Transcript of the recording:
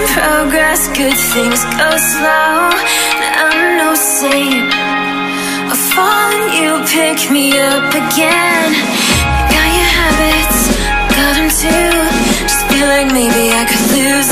Progress, good things go slow. I'm no saint. I fall you pick me up again. Got your habits, got them too. Just feel like maybe I could lose